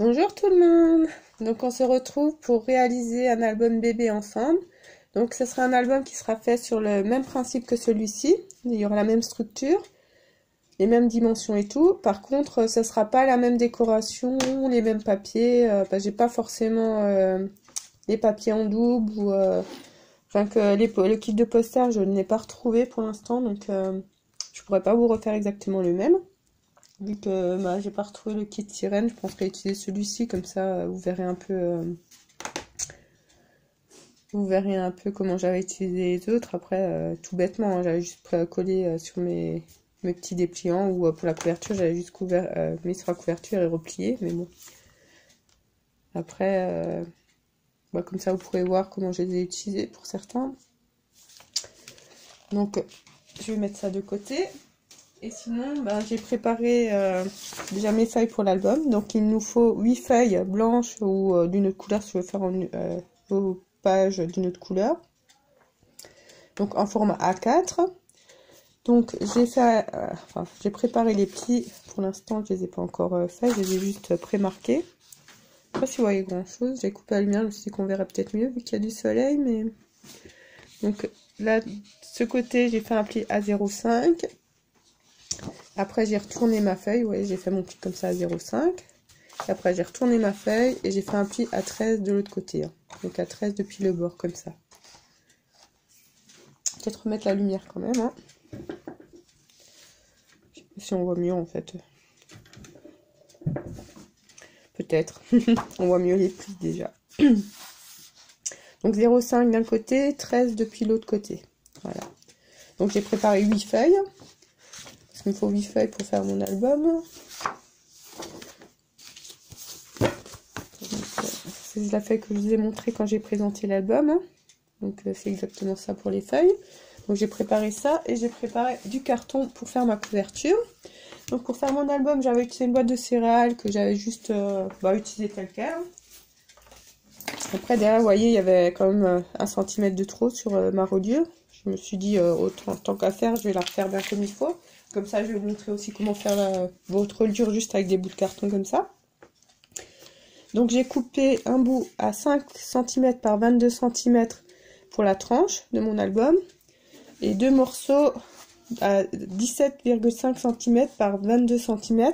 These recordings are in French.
Bonjour tout le monde Donc on se retrouve pour réaliser un album bébé ensemble. Donc ce sera un album qui sera fait sur le même principe que celui-ci. Il y aura la même structure, les mêmes dimensions et tout. Par contre, ce sera pas la même décoration, les mêmes papiers. Euh, j'ai pas forcément euh, les papiers en double ou... Euh, enfin que le kit de poster, je ne l'ai pas retrouvé pour l'instant. Donc je pourrais pas vous refaire exactement le même. Vu que bah, j'ai pas retrouvé le kit sirène, je pense utiliser celui-ci, comme ça vous verrez un peu euh, vous verrez un peu comment j'avais utilisé les autres. Après, euh, tout bêtement, hein, j'avais juste collé euh, sur mes, mes, petits dépliants ou pour la couverture, j'avais juste couvert, mis sur la couverture et replié, mais bon. Après, bah, comme ça vous pourrez voir comment je les ai utilisés pour certains. Donc, je vais mettre ça de côté. Et sinon, ben, j'ai préparé euh, déjà mes feuilles pour l'album. Donc, il nous faut 8 feuilles blanches ou euh, d'une autre couleur si je veux faire en, euh, pages d'une autre couleur. Donc, en format A4. Donc, j'ai fait, enfin, j'ai préparé les plis. Pour l'instant, je les ai pas encore faits. Je les ai juste pré-marqués. Je sais pas si vous voyez grand chose. J'ai coupé la lumière. Je me qu'on verrait peut-être mieux vu qu'il y a du soleil. Mais donc là, ce côté, j'ai fait un pli à 0,5. Après, j'ai retourné ma feuille. Ouais, j'ai fait mon pli comme ça à 0,5. Après, j'ai retourné ma feuille et j'ai fait un pli à 13 de l'autre côté. Hein. Donc à 13 depuis le bord, comme ça. Peut-être remettre la lumière quand même. Hein. si on voit mieux en fait. Peut-être. on voit mieux les plis déjà. Donc 0,5 d'un côté, 13 depuis l'autre côté. Voilà. Donc j'ai préparé 8 feuilles. Il me faut 8 feuilles pour faire mon album. C'est la feuille que je vous ai montré quand j'ai présenté l'album. Donc euh, c'est exactement ça pour les feuilles. Donc j'ai préparé ça et j'ai préparé du carton pour faire ma couverture. Donc pour faire mon album, j'avais utilisé une boîte de céréales que j'avais juste euh, bah, utilisé tel quel. Après derrière, vous voyez, il y avait quand même euh, un centimètre de trop sur ma reliure. Je me suis dit, autant tant qu'à faire, je vais la refaire bien comme il faut. Comme ça, je vais vous montrer aussi comment faire votre reliure juste avec des bouts de carton comme ça. Donc, j'ai coupé un bout à 5 cm par 22 cm pour la tranche de mon album. Et deux morceaux à 17,5 cm par 22 cm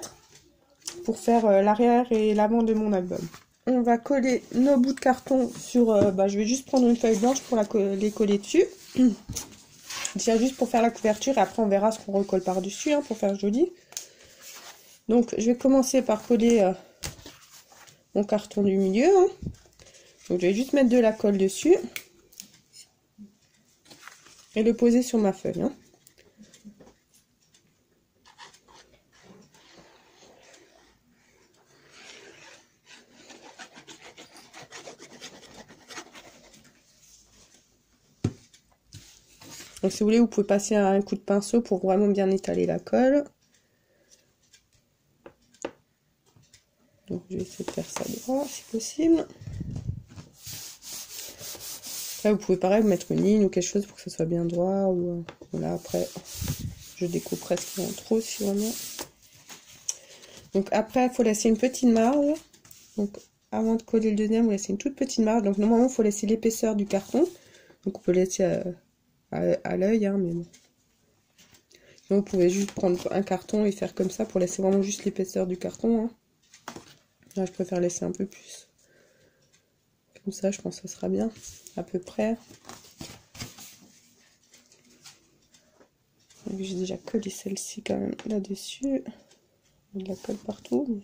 pour faire euh, l'arrière et l'avant de mon album. On va coller nos bouts de carton sur... Euh, bah, je vais juste prendre une feuille blanche pour les coller dessus. Juste pour faire la couverture et après on verra ce qu'on recolle par-dessus hein, pour faire joli. Donc je vais commencer par coller euh, mon carton du milieu. Hein. Donc je vais juste mettre de la colle dessus. Et le poser sur ma feuille. Hein. Donc si vous voulez, vous pouvez passer un coup de pinceau pour vraiment bien étaler la colle. Donc je vais essayer de faire ça droit si possible. Là, vous pouvez pareil mettre une ligne ou quelque chose pour que ce soit bien droit. Euh, voilà, après, je découpe presque en trop si vraiment. Donc après, il faut laisser une petite marge. Donc avant de coller le deuxième, vous laissez une toute petite marge. Donc normalement, il faut laisser l'épaisseur du carton. Donc on peut laisser euh, à, l'œil, hein, mais bon. vous pouvez juste prendre un carton et faire comme ça pour laisser vraiment juste l'épaisseur du carton. Hein. Je préfère laisser un peu plus. Comme ça, je pense que ça sera bien, à peu près. J'ai déjà collé celle-ci quand même là-dessus. De la colle partout.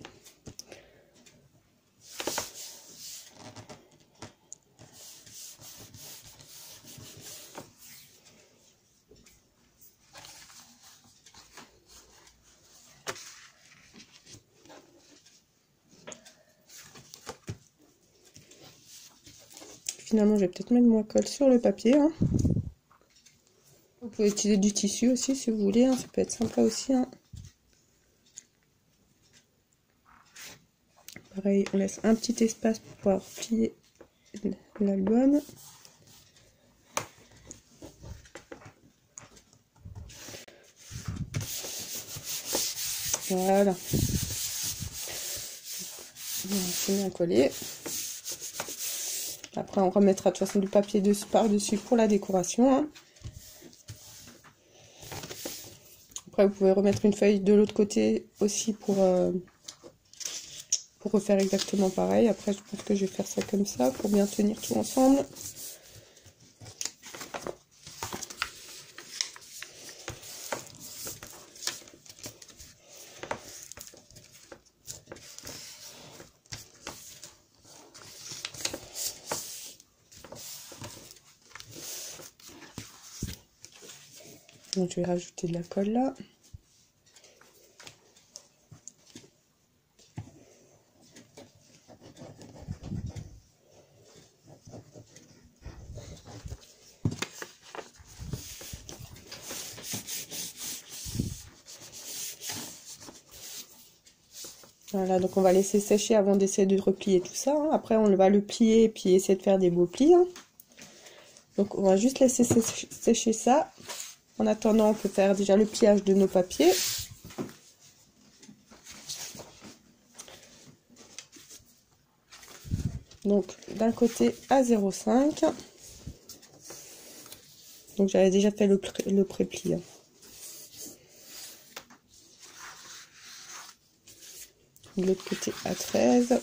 Finalement, je vais peut-être mettre moins colle sur le papier. Hein. Vous pouvez utiliser du tissu aussi si vous voulez, hein. ça peut être sympa aussi. Hein. Pareil, on laisse un petit espace pour pouvoir plier l'album. Voilà. c'est bien collé. Après, on remettra de toute façon du papier par-dessus pour la décoration. Hein. Après, vous pouvez remettre une feuille de l'autre côté aussi pour, euh, pour refaire exactement pareil. Après, je pense que je vais faire ça comme ça pour bien tenir tout ensemble. Donc je vais rajouter de la colle là. Voilà, donc on va laisser sécher avant d'essayer de replier tout ça. Hein. Après, on va le plier et puis essayer de faire des beaux plis. Hein. Donc on va juste laisser sécher ça. En attendant, on peut faire déjà le pliage de nos papiers. Donc, d'un côté à 0,5. Donc, j'avais déjà fait le, le pré-pli. Hein. De l'autre côté à 13.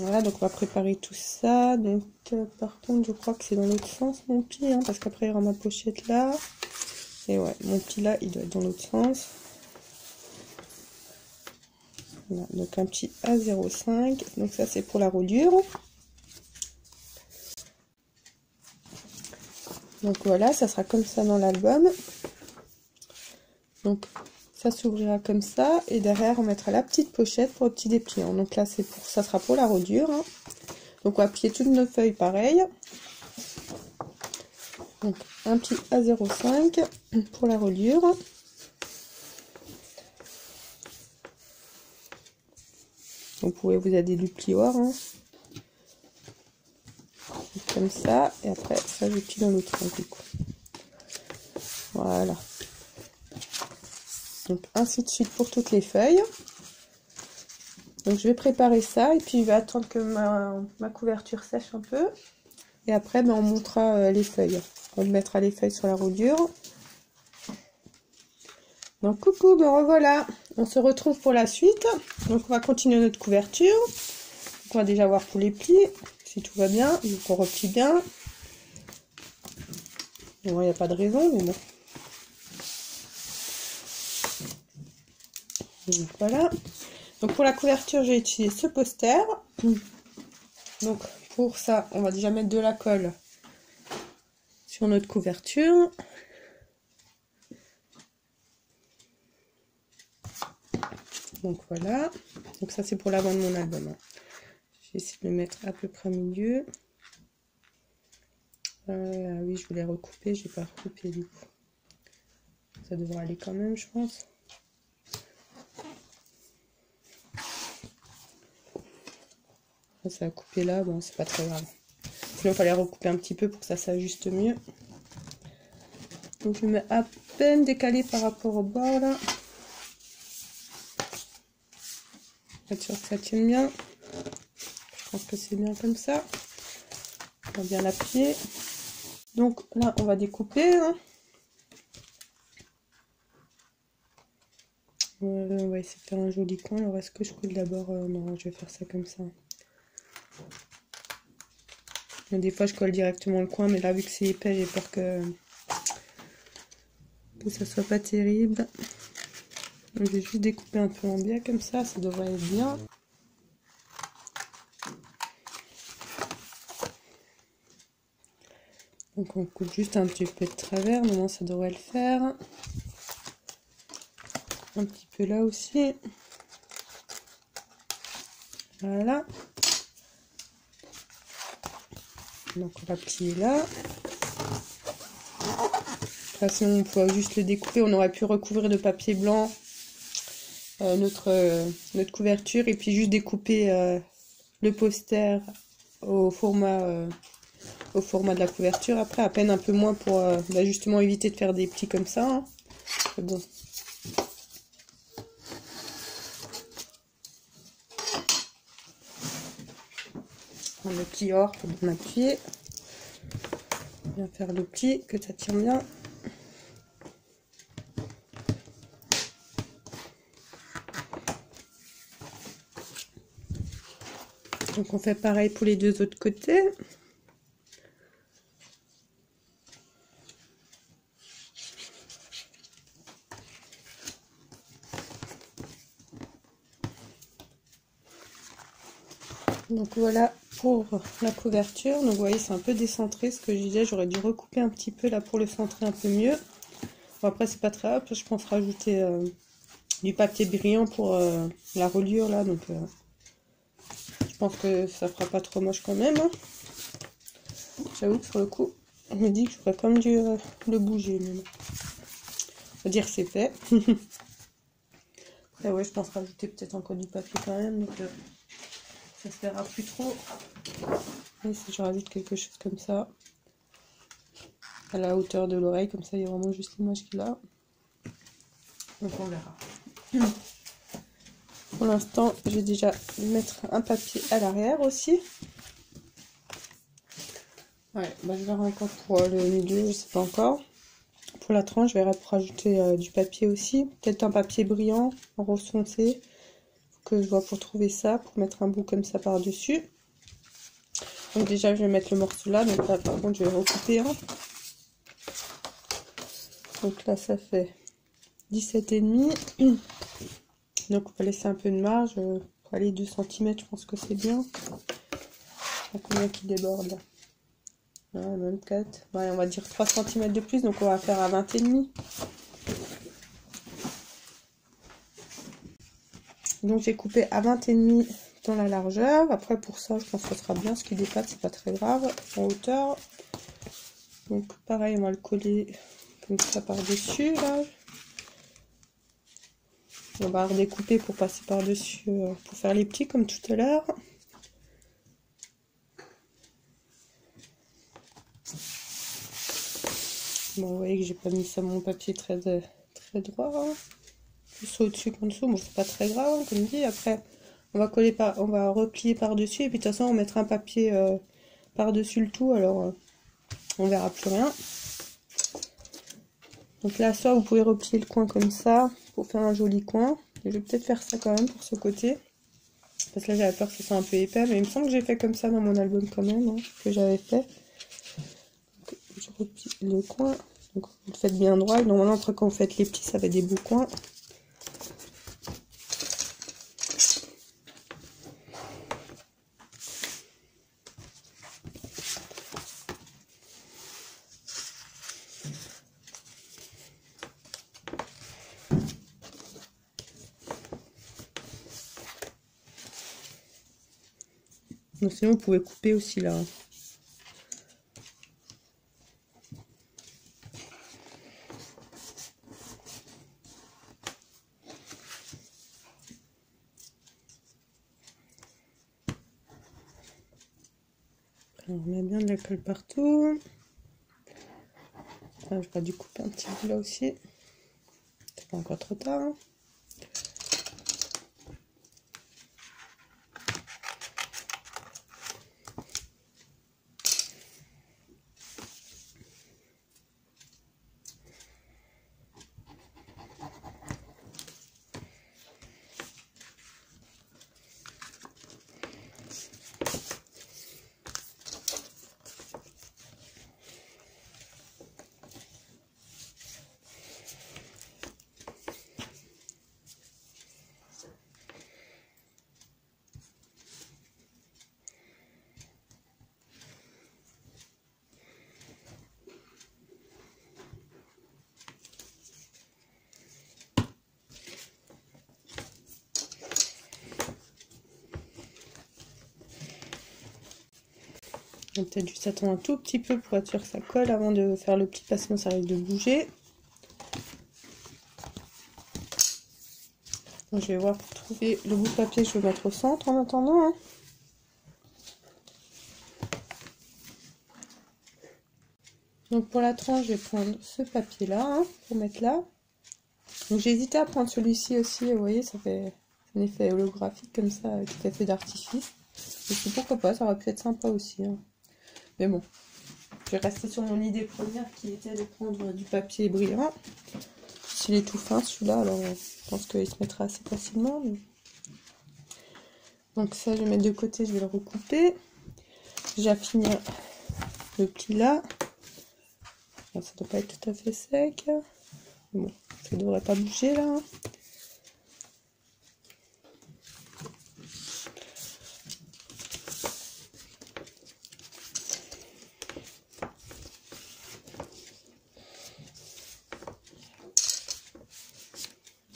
Voilà, donc on va préparer tout ça. Donc, euh, par contre, je crois que c'est dans l'autre sens mon pied, hein, parce qu'après il y aura ma pochette là. Et ouais, mon pied là, il doit être dans l'autre sens. Voilà, donc un petit A05. Donc ça, c'est pour la reliure. Donc voilà, ça sera comme ça dans l'album. Donc ça s'ouvrira comme ça et derrière on mettra la petite pochette pour le petit dépliant. Donc là c'est pour ça sera pour la rodure hein. donc on va plier toutes nos feuilles pareil. Donc un petit A05 pour la reliure vous pouvez vous aider du plioir hein. comme ça et après ça je plie dans l'autre voilà donc ainsi de suite pour toutes les feuilles. Donc je vais préparer ça et puis je vais attendre que ma, couverture sèche un peu. Et après ben, on montera euh, les feuilles. On mettra les feuilles sur la rodure. Donc coucou, ben revoilà. On se retrouve pour la suite. Donc on va continuer notre couverture. on va déjà voir tous les plis, si tout va bien. Donc on replie bien. il n'y a pas de raison, mais bon. Voilà. Donc pour la couverture, j'ai utilisé ce poster. Donc pour ça, on va déjà mettre de la colle sur notre couverture. Donc voilà. Donc ça c'est pour l'avant de mon album. Hein. J'ai essayé de le mettre à peu près au milieu. Euh, oui, je voulais recouper, j'ai pas recoupé du coup. Ça devrait aller quand même, je pense. Ça a coupé là, bon c'est pas très grave. il fallait recouper un petit peu pour que ça s'ajuste mieux. Donc je mets à peine décalé par rapport au bord là. Être sûr que ça tienne bien. Je pense que c'est bien comme ça. On va bien l'appuyer. Donc là on va découper. On va essayer de faire un joli coin. Alors est-ce que je coule d'abord euh, Non, je vais faire ça comme ça. Des fois, je colle directement le coin, mais là, vu que c'est épais, j'ai peur que, que ça soit pas terrible. je vais juste découper un peu en biais comme ça, ça devrait être bien. Donc on coupe juste un petit peu de travers, maintenant ça devrait le faire. Un petit peu là aussi. Voilà. Donc on va plier là. De toute façon, on peut juste le découper. On aurait pu recouvrir de papier blanc euh, notre, euh, notre couverture et puis juste découper euh, le poster au format, de la couverture. Après, à peine un peu moins pour bah, justement éviter de faire des plis comme ça. Hein. Hors pour bien appuyer. Bien faire le pli, que ça tire bien. Donc on fait pareil pour les deux autres côtés. Donc voilà pour la couverture. Donc vous voyez c'est un peu décentré ce que je disais. J'aurais dû recouper un petit peu là pour le centrer un peu mieux. Bon, après c'est pas très grave. Je pense rajouter euh, du papier brillant pour euh, la reliure là. Donc euh, je pense que ça fera pas trop moche quand même. Hein. J'avoue que sur le coup, je me dis que j'aurais quand même dû le bouger. On va dire c'est fait. Après ouais, je pense rajouter peut-être encore du papier quand même. Ça se verra plus trop. Et si je rajoute quelque chose comme ça, à la hauteur de l'oreille, comme ça il y a vraiment juste l'image qu'il a. Donc on verra. Pour l'instant, je vais déjà mettre un papier à l'arrière aussi. Ouais, bah je verrai encore pour le milieu, je sais pas encore. Pour la tranche, je verrai pour rajouter euh, du papier aussi. Peut-être un papier brillant, rose foncé. Que je vois pour trouver ça, pour mettre un bout comme ça par-dessus. Donc déjà, je vais mettre le morceau là. Donc là, par contre, je vais recouper. Hein. Donc là, ça fait 17,5. Donc on va laisser un peu de marge. Euh, pour aller 2 cm, je pense que c'est bien. Combien qui déborde? Ouais, 24. Ouais, on va dire 3 cm de plus, donc on va faire à 20,5. Donc j'ai coupé à 20,5 dans la largeur. Après pour ça, je pense que ce sera bien. Ce qui dépasse, c'est pas très grave. En hauteur. Donc pareil, on va le coller comme ça par-dessus là. On va redécouper pour passer par-dessus, euh, pour faire les petits comme tout à l'heure. Bon, vous voyez que j'ai pas mis ça mon papier très, euh, très droit. Hein. Plus au-dessus qu'en dessous. Bon, c'est pas très grave, hein, comme dit. Après, on va coller par, on va replier par-dessus. Et puis, de toute façon, on mettra un papier euh, par-dessus le tout. Alors, on verra plus rien. Donc là, soit vous pouvez replier le coin comme ça pour faire un joli coin. je vais peut-être faire ça quand même pour ce côté. Parce que là, j'avais peur que ce soit un peu épais. Mais il me semble que j'ai fait comme ça dans mon album quand même, hein, que j'avais fait. je replie le coin. Donc vous le faites bien droit. Normalement, après quand vous faites les petits, ça fait des beaux coins. Sinon, vous pouvez couper aussi là. on met bien de la colle partout. je vais dû couper un petit peu là aussi. C'est pas encore trop tard. Hein. Va peut-être juste attendre un tout petit peu pour être sûr que ça colle avant de faire le que sinon ça risque de bouger. je vais voir pour trouver le bout de papier que je vais mettre au centre en attendant. Hein. Donc pour la tranche, je vais prendre ce papier là hein, pour mettre là. Donc j'ai hésité à prendre celui-ci aussi, vous voyez, ça fait un effet holographique comme ça, tout à fait d'artifice. Et pourquoi pas, ça aurait pu être sympa aussi. Hein. Mais bon, je vais rester sur mon idée première qui était de prendre du papier brillant. S'il est tout fin celui-là, alors je pense qu'il se mettra assez facilement. Donc ça, je vais mettre de côté, je vais le recouper. J'ai finir le pli là. ça ne doit pas être tout à fait sec. Bon, ça devrait pas bouger là.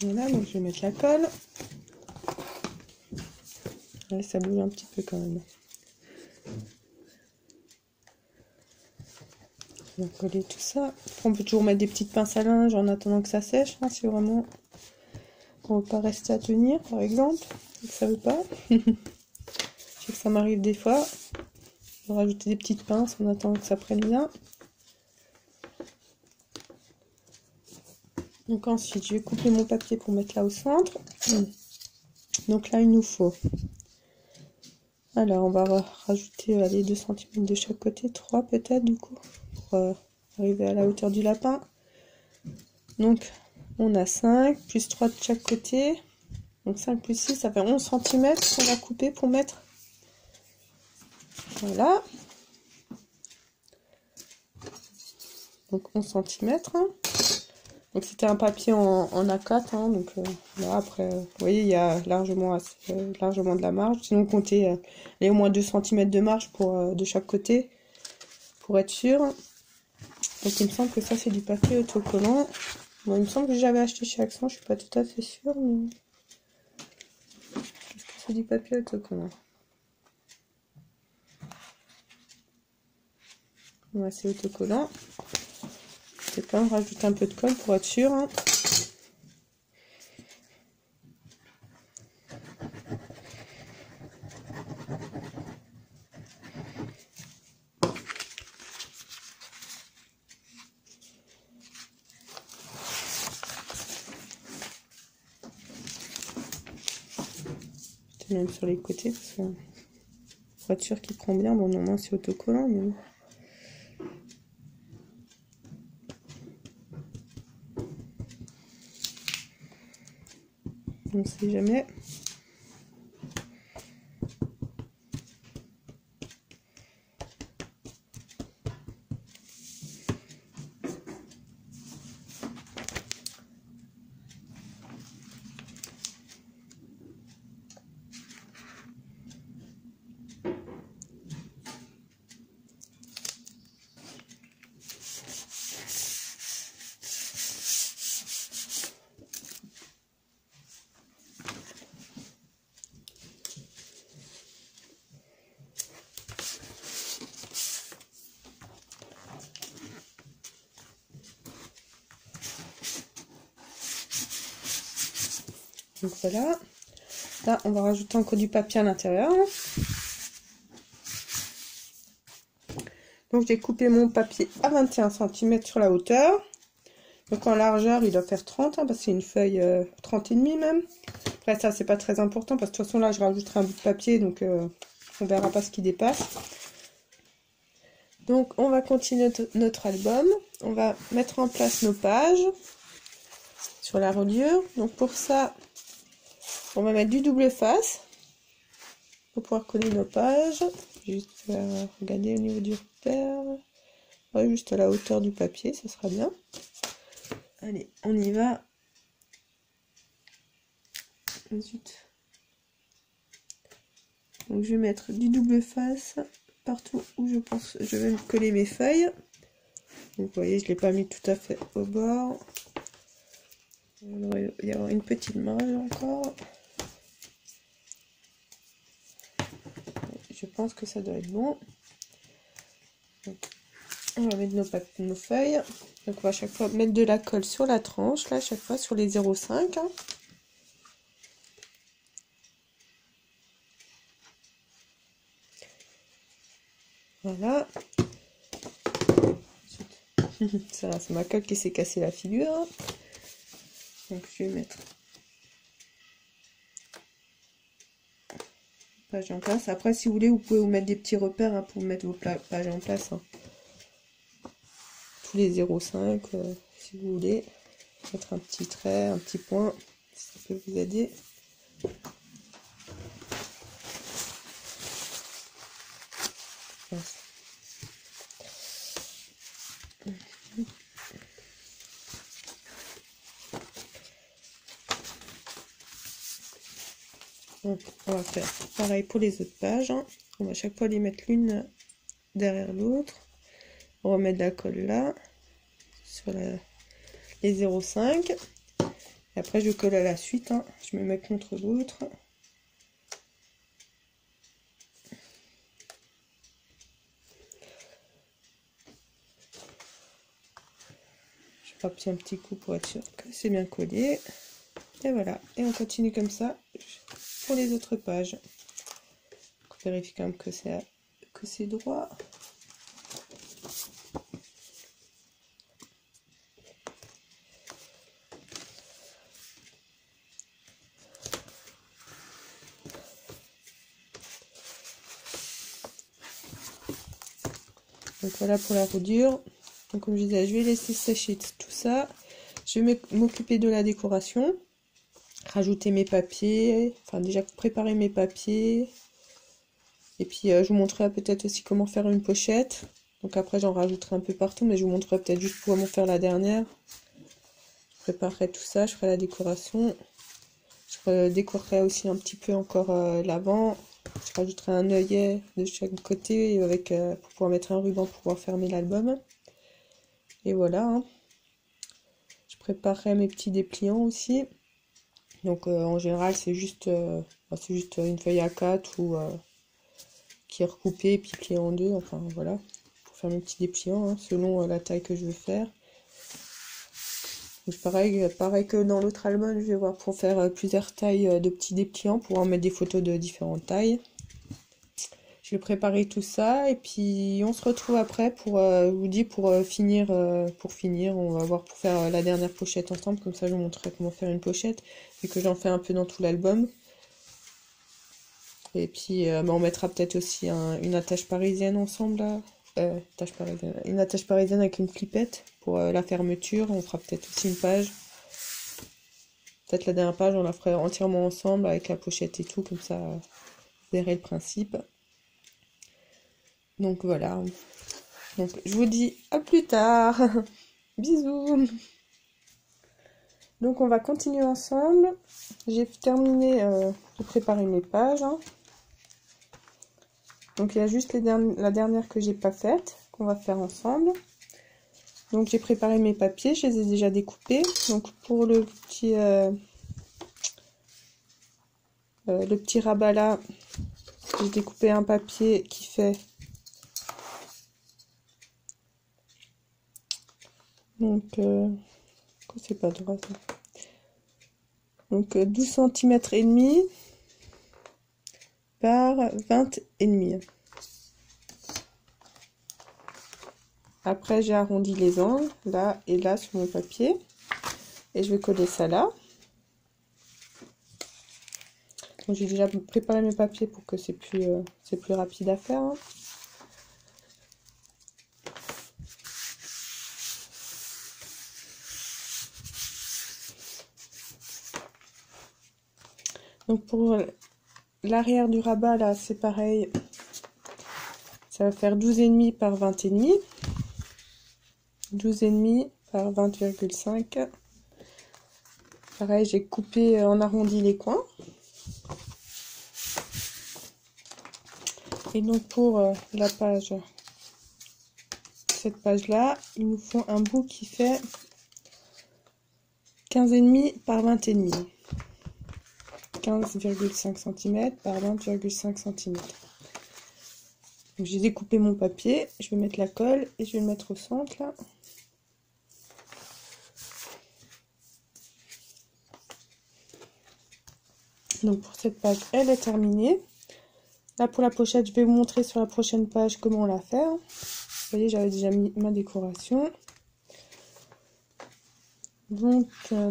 Voilà, donc je vais mettre la colle. ça bouge un petit peu quand même. On va tout ça. on peut toujours mettre des petites pinces à linge en attendant que ça sèche, hein, si vraiment on ne veut pas rester à tenir, par exemple. Ça veut pas. Je sais que ça m'arrive des fois. Je vais rajouter des petites pinces en attendant que ça prenne bien. Donc ensuite, je vais couper mon papier pour mettre là au centre. Donc là, il nous faut. Alors, on va rajouter les 2 cm de chaque côté, 3 peut-être du coup, pour euh, arriver à la hauteur du lapin. Donc, on a 5, plus 3 de chaque côté. Donc 5 plus 6, ça fait 11 cm qu'on va couper pour mettre. Voilà. Donc 11 cm. Donc c'était un papier en, A4, hein, donc euh, là après, euh, vous voyez, il y a largement, euh, largement de la marge. Sinon, comptez les au moins 2 cm de marge pour, de chaque côté, pour être sûr. Donc il me semble que ça c'est du papier autocollant. Bon, il me semble que j'avais acheté chez Accent, je suis pas tout à fait sûre, mais... Est-ce que c'est du papier autocollant? Ouais, c'est autocollant on rajoute un peu de colle pour être sûr. Hein. même sur les côtés parce que pour être sûr qu'il prend bien bon normalement c'est autocollant mais on ne sait jamais. Donc voilà. Là, on va rajouter encore du papier à l'intérieur. Donc j'ai coupé mon papier à 21 cm sur la hauteur. Donc en largeur, il doit faire 30, hein, parce que c'est une feuille 30 euh, et demi même. Après ça, c'est pas très important, parce que de toute façon là, je rajouterai un bout de papier, donc euh, on verra pas ce qui dépasse. Donc on va continuer notre album. On va mettre en place nos pages sur la reliure. Donc pour ça, on va mettre du double face pour pouvoir coller nos pages. Juste regarder au niveau du repère. juste à la hauteur du papier, ça sera bien. Allez, on y va. Ensuite, Donc je vais mettre du double face partout où je pense je vais coller mes feuilles. vous voyez, je ne l'ai pas mis tout à fait au bord. Il y avoir une petite marge encore. Je pense que ça doit être bon. on va mettre nos, nos feuilles. Donc on va à chaque fois mettre de la colle sur la tranche, là, à chaque fois sur les 0,5. Hein. Voilà. Ça, c'est ma colle qui s'est cassée la figure. Donc je vais mettre en place. Après, si vous voulez, vous pouvez vous mettre des petits repères hein, pour mettre vos pages en place. Hein. Tous les 0,5, euh, si vous voulez. Mettre un petit trait, un petit point, ça peut vous aider. On va faire pareil pour les autres pages. Hein. On va chaque fois les mettre l'une derrière l'autre. On va mettre la colle là, sur les 0,5. Et après, je colle à la suite. Hein. Je me mets contre l'autre. Je frappe un petit coup pour être sûr que c'est bien collé. Et voilà. Et on continue comme ça les autres pages. On quand même que c'est que c'est droit. Donc voilà pour la rodure. Donc comme je disais, je vais laisser sécher tout ça. Je vais m'occuper de la décoration rajouter mes papiers, enfin déjà préparer mes papiers. Et puis euh, je vous montrerai peut-être aussi comment faire une pochette. Donc après j'en rajouterai un peu partout, mais je vous montrerai peut-être juste comment faire la dernière. Je préparerai tout ça, je ferai la décoration. Je décorerai aussi un petit peu encore euh, l'avant. Je rajouterai un œillet de chaque côté avec, euh, pour pouvoir mettre un ruban pour pouvoir fermer l'album. Et voilà. Hein. Je préparerai mes petits dépliants aussi. Donc euh, en général c'est juste, euh, bah, juste une feuille à 4 ou euh, qui est recoupée et puis pliée en deux. Enfin voilà, pour faire mes petits dépliants hein, selon la taille que je veux faire. pareil, pareil que dans l'autre album, je vais voir pour faire plusieurs tailles de petits dépliants pour en mettre des photos de différentes tailles. Je vais préparer tout ça et puis on se retrouve après pour, euh, vous dis pour euh, finir, euh, pour finir, on va voir pour faire la dernière pochette ensemble, comme ça je vous montrerai comment faire une pochette, vu que j'en fais un peu dans tout l'album. Et puis bah, on mettra peut-être aussi une attache parisienne ensemble là. Une attache parisienne avec une clipette pour la fermeture. On fera peut-être aussi une page. Peut-être la dernière page, on la fera entièrement ensemble avec la pochette et tout, comme ça vous verrez le principe. Donc voilà. Donc je vous dis à plus tard. Bisous. Donc on va continuer ensemble. J'ai terminé euh, de préparer mes pages. Hein. Donc il y a juste la dernière que j'ai pas faite, qu'on va faire ensemble. Donc j'ai préparé mes papiers, je les ai déjà découpés. Donc pour le petit euh, euh, le petit rabat là, j'ai découpé un papier qui fait Donc, euh, c'est pas droit ça. Donc 12 cm et demi par 20 et demi. Après j'ai arrondi les angles là et là sur mon papier et je vais coller ça là. J'ai déjà préparé mes papiers pour que c'est plus, euh, plus rapide à faire. Hein. Donc pour l'arrière du rabat, là, c'est pareil. Ça va faire 12,5 par 20,5. 12,5 par 20,5. Pareil, j'ai coupé en arrondi les coins. Et donc pour euh, la page, cette page-là, il nous faut un bout qui fait 15,5 par 20,5. 15,5 cm par 20,5 cm. J'ai découpé mon papier, je vais mettre la colle et je vais le mettre au centre. Donc pour cette page, elle est terminée. Là pour la pochette, je vais vous montrer sur la prochaine page comment la faire. Vous voyez, j'avais déjà mis ma décoration. Donc, euh,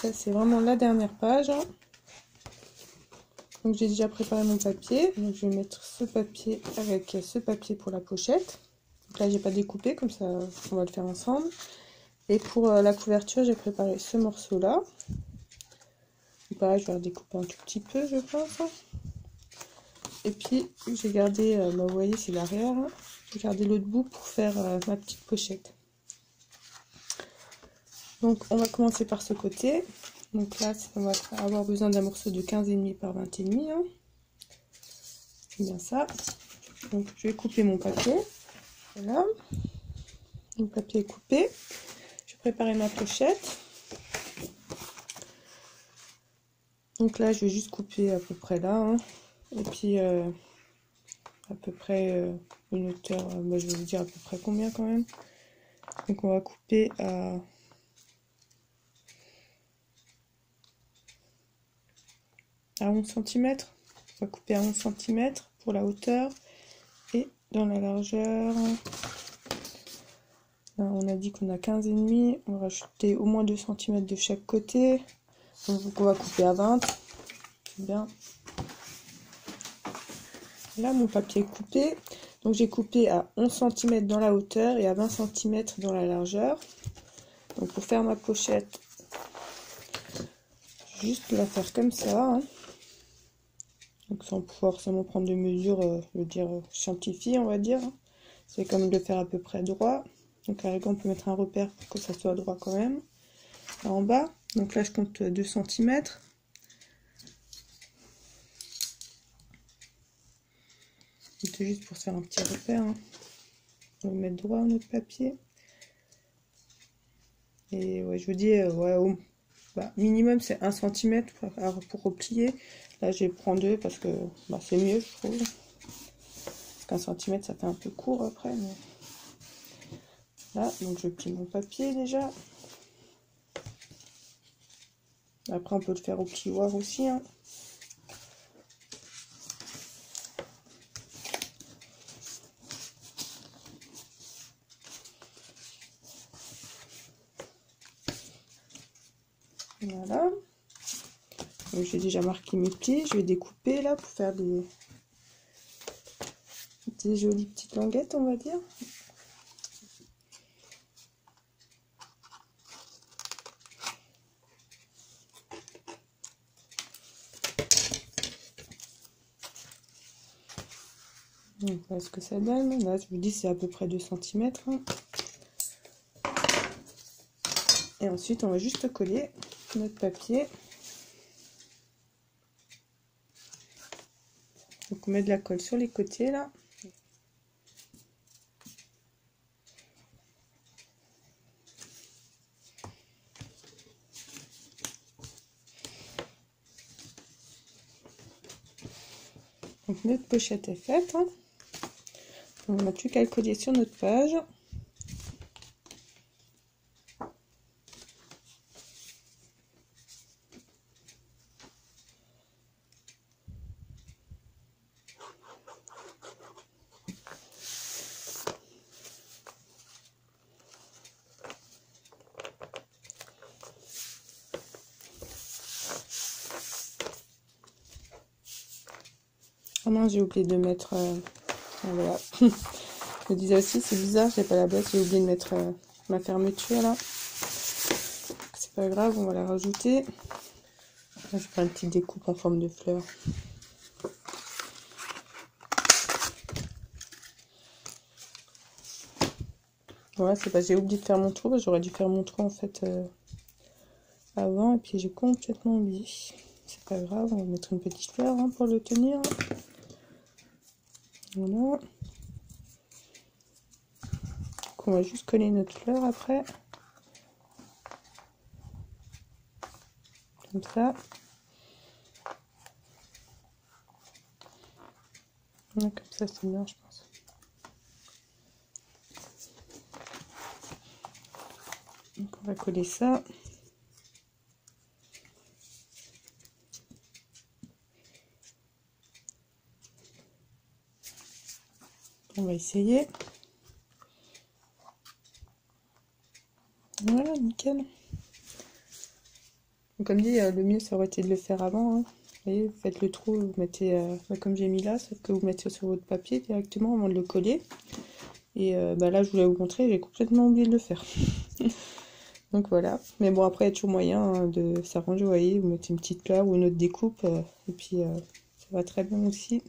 ça c'est vraiment la dernière page. Donc j'ai déjà préparé mon papier. Donc je vais mettre ce papier avec ce papier pour la pochette. Donc là j'ai pas découpé, comme ça on va le faire ensemble. Et pour euh, la couverture, j'ai préparé ce morceau là. Pareil, je vais redécouper un tout petit peu, je pense. Et puis j'ai gardé, euh, bah, vous voyez c'est l'arrière. Hein. J'ai gardé l'autre bout pour faire euh, ma petite pochette. Donc on va commencer par ce côté. Donc là, on va avoir besoin d'un morceau de 15,5 par 20,5. Hein. C'est bien ça. Donc je vais couper mon papier. Voilà. Mon papier est coupé. Je vais préparer ma pochette. Donc là, je vais juste couper à peu près là. Hein. Et puis, euh, à peu près euh, une hauteur, bah, je vais vous dire à peu près combien quand même. Donc on va couper à à 11 cm. On va couper à 11 cm pour la hauteur et dans la largeur. on a dit qu'on a 15 et demi. On va rajouter au moins 2 cm de chaque côté. Donc on va couper à 20. C'est bien. Là mon papier est coupé. Donc j'ai coupé à 11 cm dans la hauteur et à 20 cm dans la largeur. Donc pour faire ma pochette, juste la faire comme ça. Hein. Donc sans forcément prendre de mesures, euh, je veux dire, scientifiques, on va dire. C'est comme de faire à peu près droit. Donc à on peut mettre un repère pour que ça soit droit quand même. Là en bas. Donc là, je compte 2 cm. C'est juste pour faire un petit repère. Hein. On va mettre droit notre papier. Et ouais, je vous dis, euh, ouais, bah, minimum c'est 1 cm pour replier. Là, je prendre deux parce que bah, c'est mieux, je trouve. Parce qu'un centimètre, ça fait un peu court après. Là, donc je plie mon papier déjà. Après, on peut le faire au plioir aussi. Hein. Voilà j'ai déjà marqué mes plis. Je vais découper là pour faire des, des jolies petites languettes, on va dire. Donc voilà ce que ça donne. Là, je vous dis, c'est à peu près 2 cm. Hein. Et ensuite, on va juste coller notre papier. On met de la colle sur les côtés là. Donc notre pochette est faite. Hein. On plus qu'à le coller sur notre page. J'ai oublié de mettre... Euh, voilà. je disais aussi, c'est bizarre, j'ai pas la boîte, j'ai oublié de mettre euh, ma fermeture là. C'est pas grave, on va la rajouter. Là, je prends une petite découpe en forme de fleur. Voilà, c'est pas j'ai oublié de faire mon trou, j'aurais dû faire mon trou en fait euh, avant et puis j'ai complètement oublié. C'est pas grave, on va mettre une petite fleur hein, pour le tenir. Voilà. on va juste coller notre fleur après. Comme ça. comme ça c'est bien je pense. Donc on va coller ça. On va essayer. Voilà, nickel. comme dit, le mieux ça aurait été de le faire avant. Hein. Vous voyez, vous faites le trou, vous mettez, euh, bah, comme j'ai mis là, sauf que vous mettez sur votre papier directement avant de le coller. Et euh, bah, là, je voulais vous montrer, j'ai complètement oublié de le faire. Donc voilà. Mais bon, après, il y a toujours moyen hein, de s'arranger, vous voyez, vous mettez une petite fleur ou une autre découpe. Euh, et puis, ça va très bien aussi.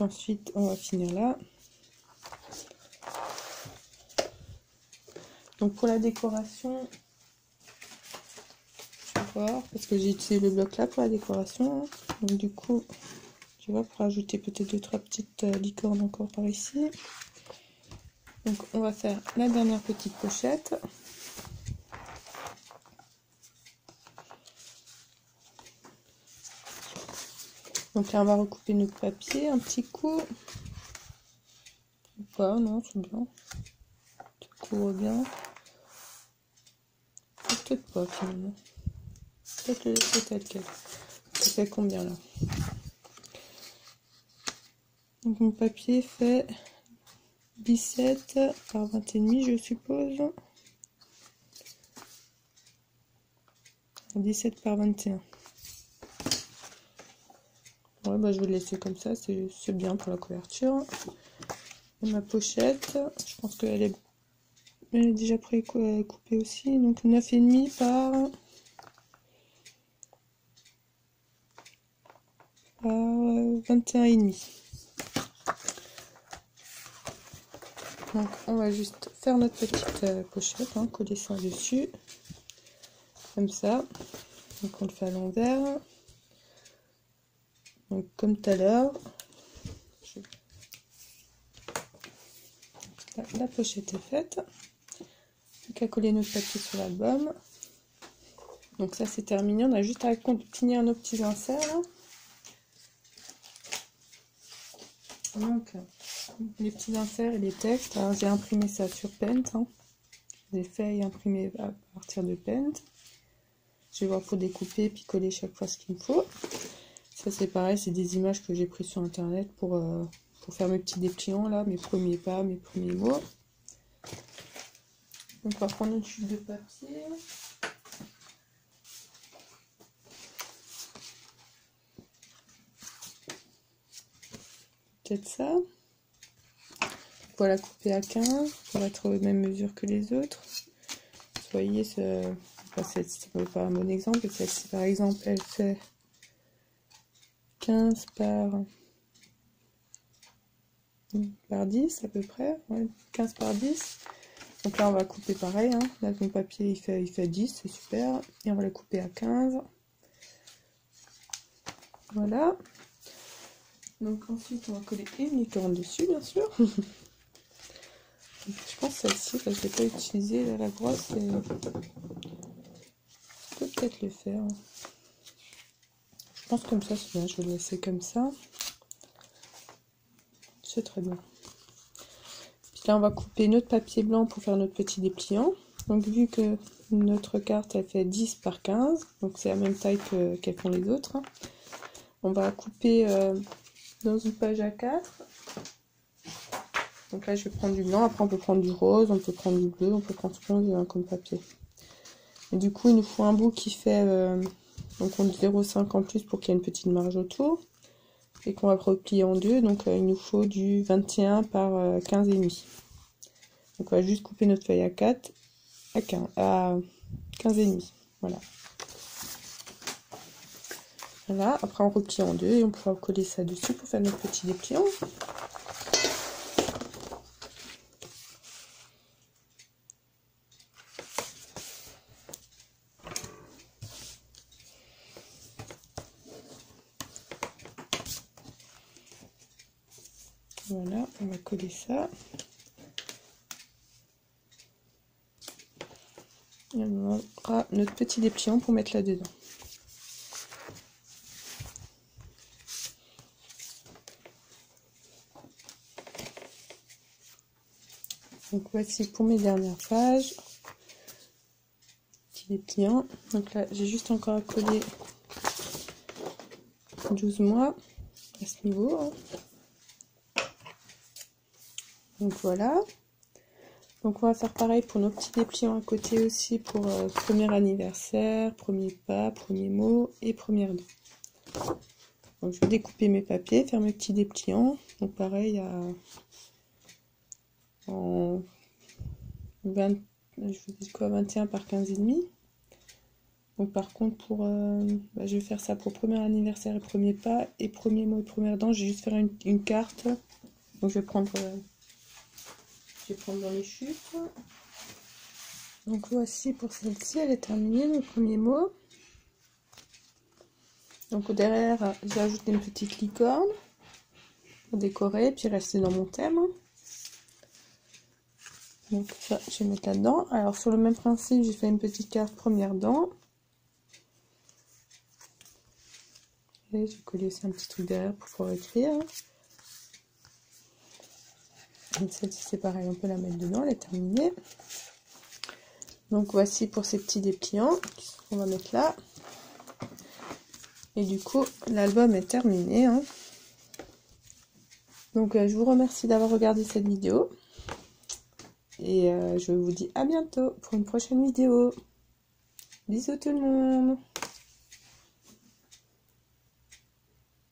Ensuite, on va finir là. Donc pour la décoration, voir, parce que j'ai utilisé le bloc là pour la décoration. Donc du coup, je vais pour rajouter peut-être deux, trois petites euh, licornes encore par ici. Donc on va faire la dernière petite pochette. Donc là on va recouper notre papier un petit coup. Ou pas, non, c'est bien. Tu couvres bien peut-être pas finalement. Peut-être le laisser quel. Ça fait combien là? Donc mon papier fait 17 par 20 je suppose. 17 par 21. Bah, je vais le laisser comme ça, c'est bien pour la couverture. Et ma pochette, je pense qu'elle est elle est déjà à couper aussi. Donc 9,5 par... par 21,5. Donc on va juste faire notre petite euh, pochette, hein, coller ça dessus. Comme ça. Donc on le fait à l'envers. Donc comme tout à l'heure. La pochette est faite qu'à coller notre papier sur l'album. Donc ça c'est terminé, on a juste à continuer nos petits inserts. Donc les petits inserts et les textes, j'ai imprimé ça sur Paint. Hein. J'ai fait imprimer à partir de Paint. Je vais voir pour découper puis coller chaque fois ce qu'il me faut. Ça c'est pareil, c'est des images que j'ai prises sur internet pour, euh, pour faire mes petits dépliants là, mes premiers pas, mes premiers mots. Donc on va prendre une chute de papier. Peut-être ça. Voilà, couper à 15 pour être aux mêmes mesures que les autres. Vous voyez, ce, c'est pas un bon exemple. Celle-ci, par exemple, elle fait 15 par, par 10 à peu près. 15 par 10. Donc là, on va couper pareil. Hein. Là, mon papier, il fait, il fait 10, c'est super. Et on va le couper à 15. Voilà. Donc ensuite, on va coller une licorne dessus, bien sûr. je pense celle-ci, je ne pas utilisée, la brosse. Et... Je peux peut-être le faire. Je pense comme ça, c'est bien. Je vais le laisser comme ça. C'est très bien. Là, on va couper notre papier blanc pour faire notre petit dépliant. Donc, vu que notre carte, elle fait 10 par 15, donc c'est la même taille qu'elles font les autres, hein. on va couper euh, dans une page A4. Donc là, je vais prendre du blanc. Après, on peut prendre du rose, on peut prendre du bleu, on peut prendre tout le comme papier. Du coup, il nous faut un bout qui fait... Euh, donc, on dit 0,5 en plus pour qu'il y ait une petite marge autour. Et qu'on va replier en deux. Donc, euh, il nous faut du 21 par 15,5. Donc on va juste couper notre feuille à 4 à 15, à 15 et demi. Voilà. Voilà, après on replie en deux et on pourra coller ça dessus pour faire notre petit dépliant. Voilà, ça. on aura notre petit dépliant pour mettre là-dedans. Donc voici pour mes dernières pages. Petit dépliant. Donc là, j'ai juste encore à coller 12 mois à ce niveau. Hein. Donc voilà. Donc on va faire pareil pour nos petits dépliants à côté aussi pour euh, premier anniversaire, premier pas, premier mot et première dent. Donc je vais découper mes papiers, faire mes petits dépliants. Donc pareil à en 20, je vous dis quoi, 21 par 15 et demi. Donc par contre pour euh, bah, je vais faire ça pour premier anniversaire et premier pas et premier mot et première dent, je vais juste faire une, carte. Donc je vais prendre euh, prendre dans les chutes. Donc voici pour celle-ci, elle est terminée, le premier mot. Donc derrière, j'ai ajouté une petite licorne pour décorer, puis rester dans mon thème. Donc ça, je vais mettre là-dedans. Alors sur le même principe, j'ai fait une petite carte première dent. Et j'ai collé aussi un petit truc derrière pour pouvoir écrire. Celle-ci c'est pareil, on peut la mettre dedans, elle est terminée. Donc voici pour ces petits dépliants qu'on va mettre là? Et du coup, l'album est terminé. Hein. Donc euh, je vous remercie d'avoir regardé cette vidéo. Et euh, je vous dis à bientôt pour une prochaine vidéo. Bisous tout le monde